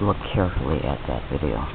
Look carefully at that video.